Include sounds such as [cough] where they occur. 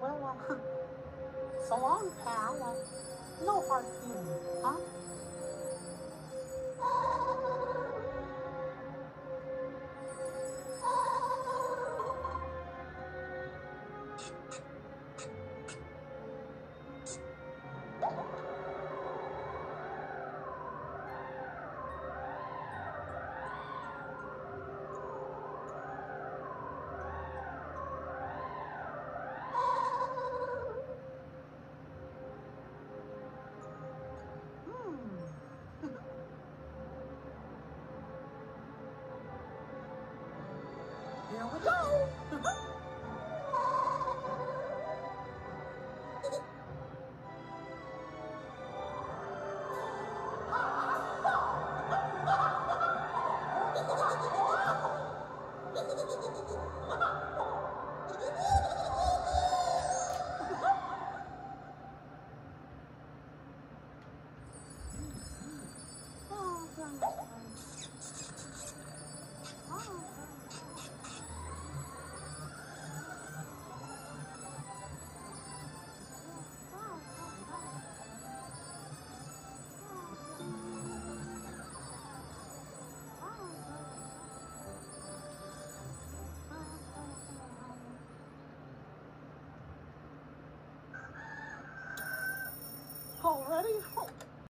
Well, uh, [laughs] so long, pal. Uh, no hard feelings, huh? Here we go. Oh, [laughs]